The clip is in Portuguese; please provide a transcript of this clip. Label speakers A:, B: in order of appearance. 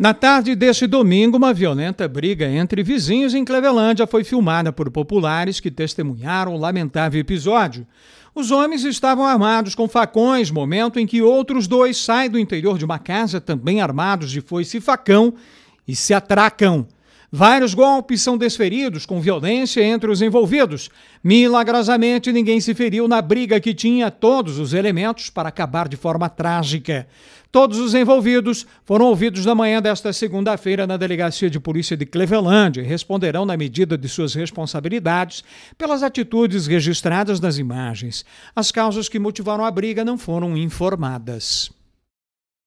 A: Na tarde deste domingo, uma violenta briga entre vizinhos em Clevelândia foi filmada por populares que testemunharam o lamentável episódio. Os homens estavam armados com facões, momento em que outros dois saem do interior de uma casa também armados de foice e facão e se atracam. Vários golpes são desferidos com violência entre os envolvidos. Milagrosamente, ninguém se feriu na briga que tinha todos os elementos para acabar de forma trágica. Todos os envolvidos foram ouvidos na manhã desta segunda-feira na Delegacia de Polícia de Cleveland e responderão na medida de suas responsabilidades pelas atitudes registradas nas imagens. As causas que motivaram a briga não foram informadas.